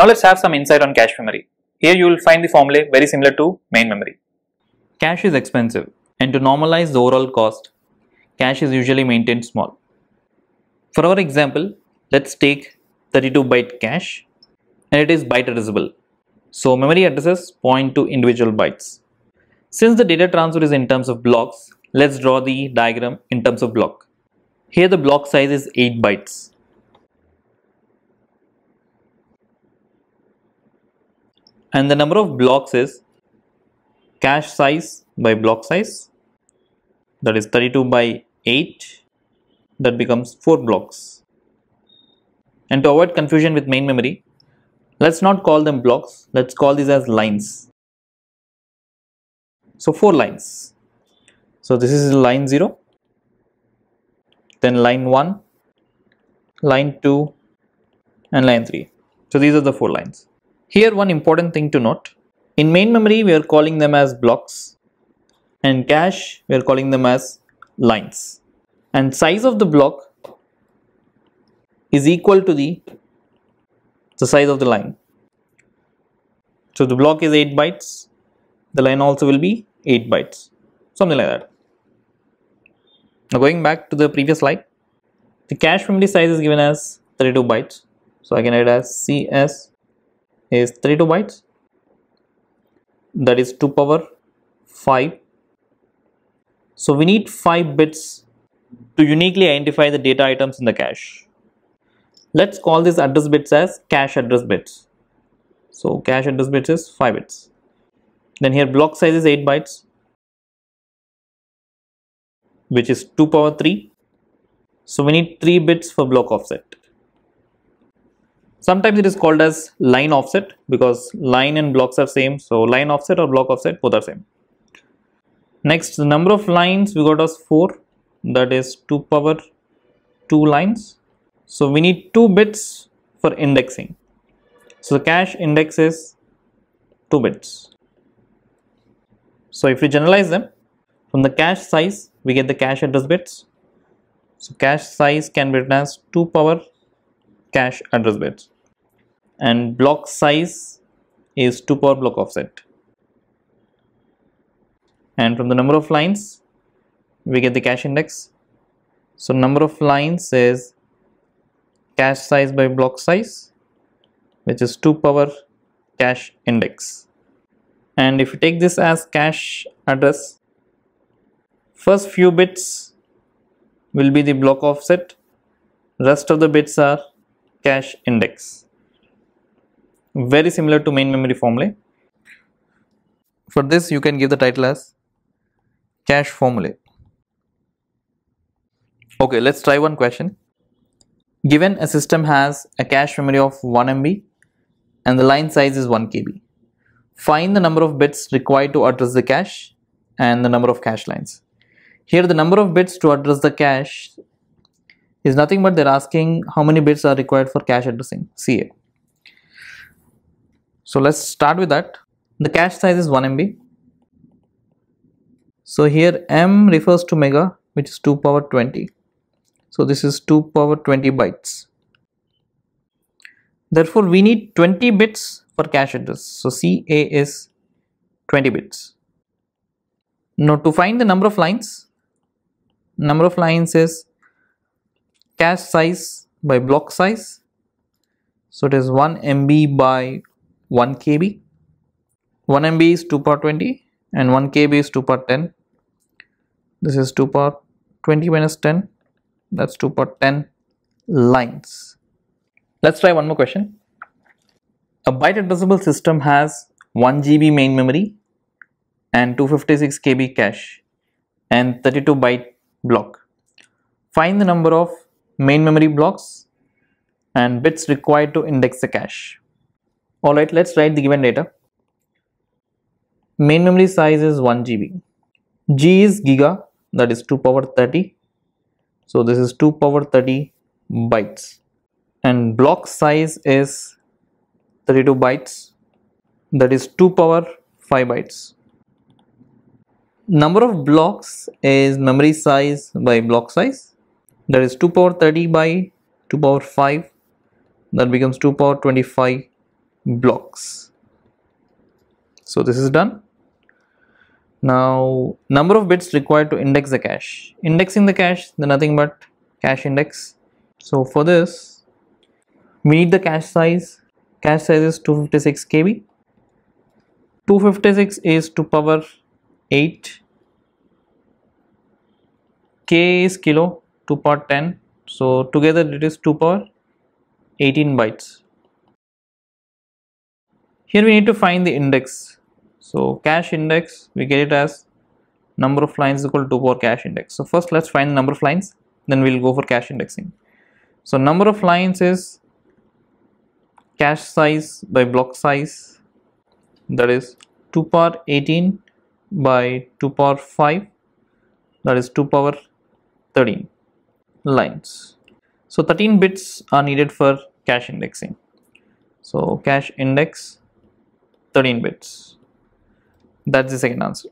Now let's have some insight on cache memory. Here you will find the formula very similar to main memory. Cache is expensive and to normalize the overall cost, cache is usually maintained small. For our example, let's take 32 byte cache and it is byte addressable. So memory addresses point to individual bytes. Since the data transfer is in terms of blocks, let's draw the diagram in terms of block. Here the block size is 8 bytes. And the number of blocks is cache size by block size that is 32 by 8 that becomes 4 blocks. And to avoid confusion with main memory, let's not call them blocks, let's call these as lines. So 4 lines. So this is line 0, then line 1, line 2 and line 3. So these are the 4 lines. Here one important thing to note, in main memory we are calling them as blocks and cache we are calling them as lines and size of the block is equal to the the size of the line. So the block is 8 bytes, the line also will be 8 bytes, something like that. Now going back to the previous slide, the cache memory size is given as 32 bytes. So I can write as CS is 32 bytes that is 2 power 5. So we need 5 bits to uniquely identify the data items in the cache. Let's call these address bits as cache address bits. So cache address bits is 5 bits. Then here block size is 8 bytes which is 2 power 3. So we need 3 bits for block offset. Sometimes it is called as line offset because line and blocks are same. So line offset or block offset both are same. Next the number of lines we got as 4 that is 2 power 2 lines. So we need 2 bits for indexing. So the cache index is 2 bits. So if we generalize them from the cache size we get the cache address bits. So cache size can be written as 2 power cache address bits. And block size is 2 power block offset. And from the number of lines we get the cache index. So number of lines is cache size by block size which is 2 power cache index. And if you take this as cache address first few bits will be the block offset. Rest of the bits are cache index. Very similar to main memory formulae for this you can give the title as cache formulae okay let's try one question. Given a system has a cache memory of 1 MB and the line size is 1 KB find the number of bits required to address the cache and the number of cache lines. Here the number of bits to address the cache is nothing but they're asking how many bits are required for cache addressing CA. So let's start with that. The cache size is 1 MB. So here M refers to mega which is 2 power 20. So this is 2 power 20 bytes. Therefore we need 20 bits for cache address. So CA is 20 bits. Now to find the number of lines, number of lines is cache size by block size. So it is 1 MB by 1 KB 1 MB is 2 power 20 and 1 KB is 2 power 10 this is 2 power 20 minus 10 that's 2 power 10 lines. Let's try one more question. A byte addressable system has 1 GB main memory and 256 KB cache and 32 byte block. Find the number of main memory blocks and bits required to index the cache. Alright, let's write the given data. Main memory size is 1 GB. G is giga that is 2 power 30. So this is 2 power 30 bytes and block size is 32 bytes that is 2 power 5 bytes. Number of blocks is memory size by block size that is 2 power 30 by 2 power 5 that becomes 2 power 25 blocks. So this is done. Now number of bits required 2 index the cache. Indexing the cache, then nothing but cache index. So for this, we need the cache size. Cache size is 256 KB. 256 is to power 8. K is kilo, 2 power 10. So together it is 2 power 18 bytes. Here we need to find the index. So cache index, we get it as number of lines equal to 2 power cache index. So first let's find the number of lines, then we'll go for cache indexing. So number of lines is cache size by block size that is 2 power 18 by 2 power 5 that is 2 power 13 lines. So 13 bits are needed for cache indexing. So cache index 13 bits. That's the second answer.